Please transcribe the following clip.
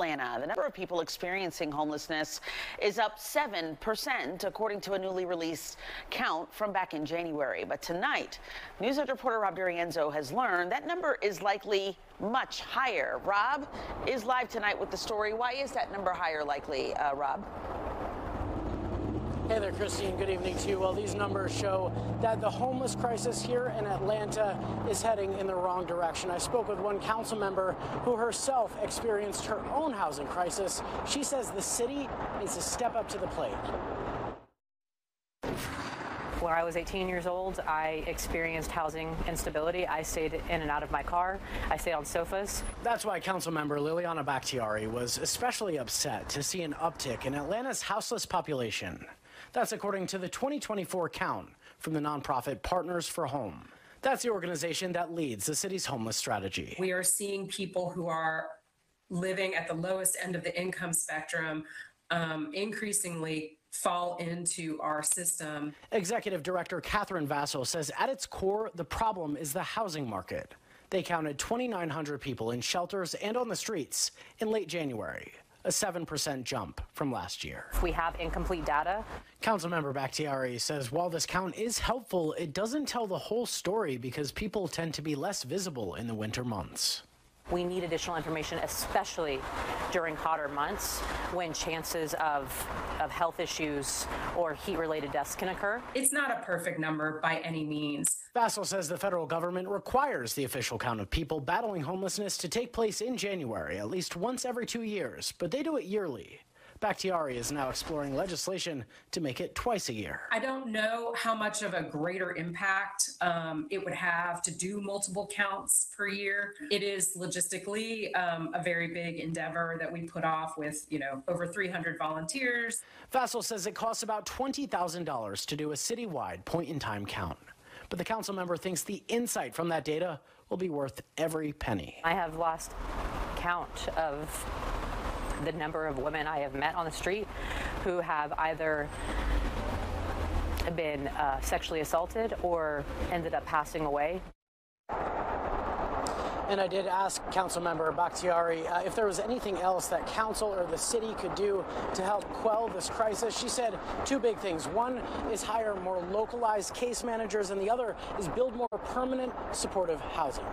Atlanta. The number of people experiencing homelessness is up 7%, according to a newly released count from back in January. But tonight, News reporter Rob DiRienzo has learned that number is likely much higher. Rob is live tonight with the story. Why is that number higher likely, uh, Rob? Hey there, Christine. Good evening to you. Well, these numbers show that the homeless crisis here in Atlanta is heading in the wrong direction. I spoke with one council member who herself experienced her own housing crisis. She says the city needs to step up to the plate. When I was 18 years old, I experienced housing instability. I stayed in and out of my car. I stayed on sofas. That's why Council Member Liliana Bakhtiari was especially upset to see an uptick in Atlanta's houseless population. That's according to the 2024 count from the nonprofit Partners for Home. That's the organization that leads the city's homeless strategy. We are seeing people who are living at the lowest end of the income spectrum um, increasingly fall into our system. Executive Director Cathryn Vassell says at its core, the problem is the housing market. They counted 2,900 people in shelters and on the streets in late January a 7% jump from last year. We have incomplete data. Councilmember Bakhtiari says while this count is helpful, it doesn't tell the whole story because people tend to be less visible in the winter months. We need additional information, especially during hotter months when chances of, of health issues or heat related deaths can occur. It's not a perfect number by any means. Vassell says the federal government requires the official count of people battling homelessness to take place in January, at least once every two years, but they do it yearly. Bakhtiari is now exploring legislation to make it twice a year. I don't know how much of a greater impact um, it would have to do multiple counts per year. It is logistically um, a very big endeavor that we put off with, you know, over 300 volunteers. Vassell says it costs about $20,000 to do a citywide point-in-time count. But the council member thinks the insight from that data will be worth every penny. I have lost count of the number of women I have met on the street who have either been uh, sexually assaulted or ended up passing away. And I did ask Councilmember Bakhtiari uh, if there was anything else that council or the city could do to help quell this crisis. She said two big things. One is hire more localized case managers, and the other is build more permanent supportive housing.